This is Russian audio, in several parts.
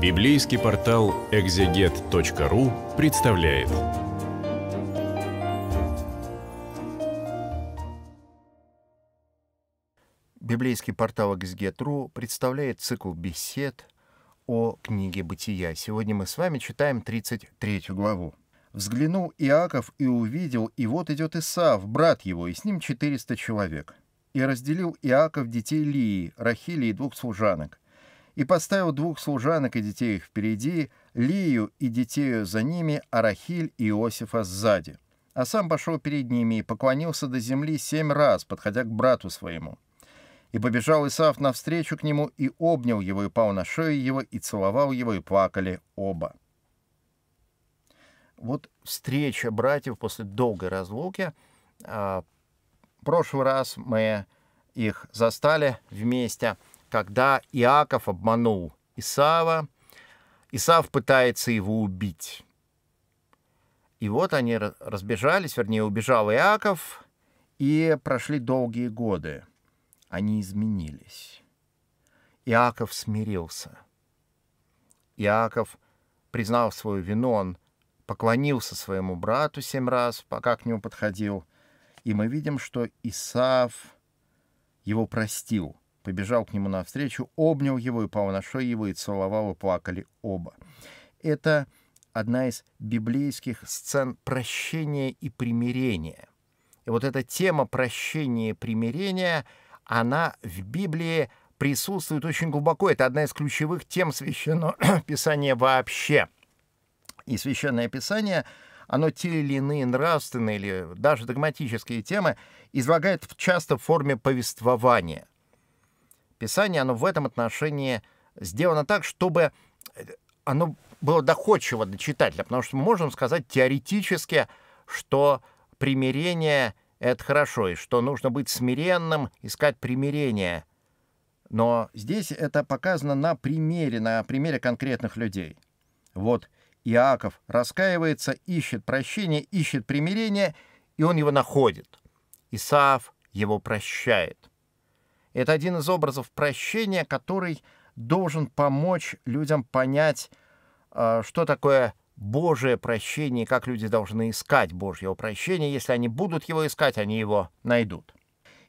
Библейский портал экзегет.ру представляет. Библейский портал экзегет.ру представляет цикл бесед о книге «Бытия». Сегодня мы с вами читаем 33 главу. «Взглянул Иаков и увидел, и вот идет Исаав, брат его, и с ним 400 человек. И разделил Иаков детей Лии, Рахили и двух служанок и поставил двух служанок и детей их впереди, Лию и детей за ними, а Рахиль и Иосифа сзади. А сам пошел перед ними и поклонился до земли семь раз, подходя к брату своему. И побежал Исаав навстречу к нему, и обнял его, и пал на шею его, и целовал его, и плакали оба. Вот встреча братьев после долгой разлуки. А, в прошлый раз мы их застали вместе — когда Иаков обманул Исава, Исав пытается его убить. И вот они разбежались, вернее, убежал Иаков, и прошли долгие годы. Они изменились. Иаков смирился. Иаков признал свою вину, он поклонился своему брату семь раз, пока к нему подходил. И мы видим, что Исав его простил побежал к нему навстречу, обнял его и пал на шею его, и целовал, и плакали оба. Это одна из библейских сцен прощения и примирения. И вот эта тема прощения и примирения, она в Библии присутствует очень глубоко. Это одна из ключевых тем Священного Писания вообще. И Священное Писание, оно те или иные нравственные или даже догматические темы излагает часто в форме повествования. Писание, оно в этом отношении сделано так, чтобы э, оно было доходчиво для читателя, потому что мы можем сказать теоретически, что примирение — это хорошо, и что нужно быть смиренным, искать примирение. Но здесь это показано на примере, на примере конкретных людей. Вот Иаков раскаивается, ищет прощения, ищет примирения, и он его находит. Исаав его прощает. Это один из образов прощения, который должен помочь людям понять, а, что такое Божие прощение, как люди должны искать Божьего прощения. Если они будут его искать, они его найдут.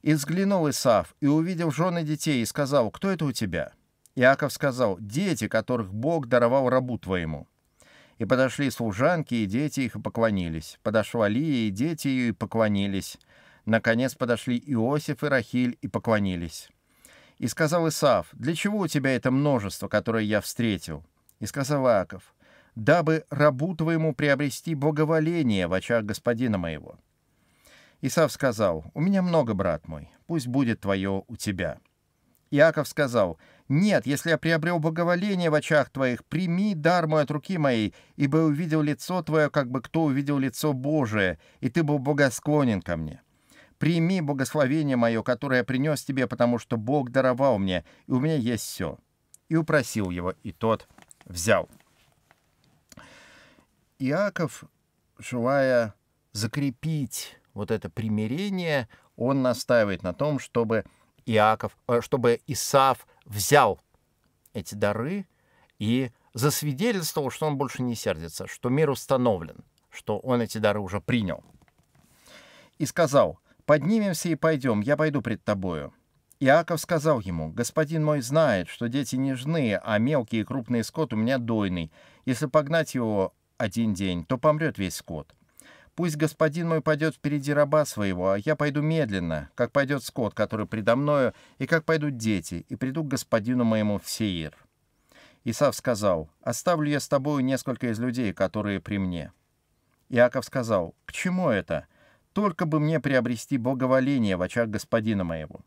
И взглянул Исав, и увидел жены детей, и сказал, «Кто это у тебя?» Иаков сказал, «Дети, которых Бог даровал рабу твоему». И подошли служанки, и дети их, и поклонились. Подошла Лия, и дети ее, и поклонились. Наконец подошли Иосиф и Рахиль и поклонились. И сказал Исаав, «Для чего у тебя это множество, которое я встретил?» И сказал Иаков, «Дабы рабу твоему приобрести благоволение в очах господина моего». Исаав сказал, «У меня много, брат мой, пусть будет твое у тебя». Иаков сказал, «Нет, если я приобрел благоволение в очах твоих, прими дар мой от руки моей, ибо увидел лицо твое, как бы кто увидел лицо Божие, и ты был богосклонен ко мне». Прими благословение мое, которое я принес тебе, потому что Бог даровал мне, и у меня есть все. И упросил его, и тот взял. Иаков, желая закрепить вот это примирение, он настаивает на том, чтобы Иаков, э, чтобы Исав взял эти дары и засвидетельствовал, что он больше не сердится, что мир установлен, что он эти дары уже принял. И сказал, Поднимемся и пойдем, я пойду пред тобою». Иаков сказал ему, «Господин мой знает, что дети нежны, а мелкий и крупный скот у меня дойный. Если погнать его один день, то помрет весь скот. Пусть господин мой пойдет впереди раба своего, а я пойду медленно, как пойдет скот, который предо мною, и как пойдут дети, и приду к господину моему в Сеир». Исав сказал, «Оставлю я с тобою несколько из людей, которые при мне». Иаков сказал, «К чему это? Только бы мне приобрести благоволение в очах господина моего.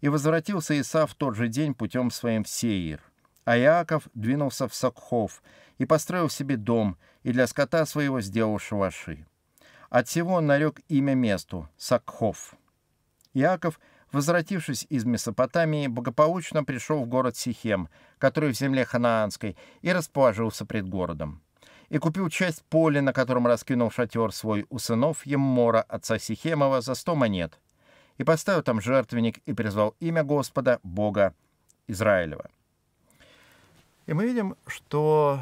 И возвратился Исав в тот же день путем своим в Сеир. А Иаков двинулся в Сакхов и построил себе дом, и для скота своего сделал шалаши. От всего он нарек имя месту — Сакхов. Иаков, возвратившись из Месопотамии, благополучно пришел в город Сихем, который в земле ханаанской, и расположился пред городом и купил часть поля, на котором раскинул шатер свой у сынов Еммора, отца Сихемова, за сто монет, и поставил там жертвенник и призвал имя Господа, Бога Израилева. И мы видим, что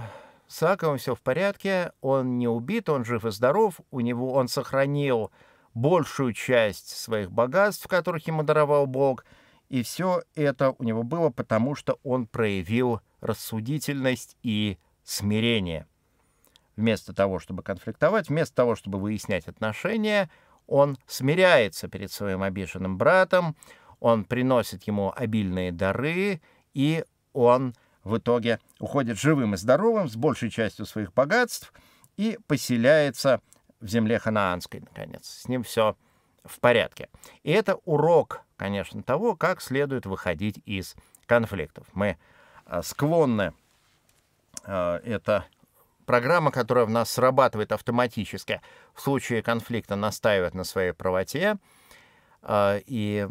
с Иаковом все в порядке, он не убит, он жив и здоров, у него он сохранил большую часть своих богатств, которых ему даровал Бог, и все это у него было потому, что он проявил рассудительность и смирение. Вместо того, чтобы конфликтовать, вместо того, чтобы выяснять отношения, он смиряется перед своим обиженным братом, он приносит ему обильные дары, и он в итоге уходит живым и здоровым, с большей частью своих богатств, и поселяется в земле ханаанской, наконец. С ним все в порядке. И это урок, конечно, того, как следует выходить из конфликтов. Мы а, склонны, а, это программа, которая в нас срабатывает автоматически в случае конфликта, настаивать на своей правоте. А, и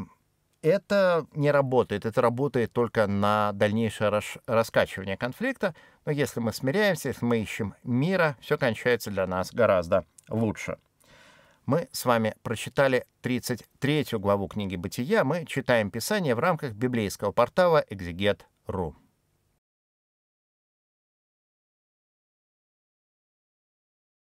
это не работает. Это работает только на дальнейшее рас раскачивание конфликта. Но если мы смиряемся, если мы ищем мира, все кончается для нас гораздо лучше. Мы с вами прочитали 33 главу книги «Бытия». Мы читаем Писание в рамках библейского портала «Экзегет.ру».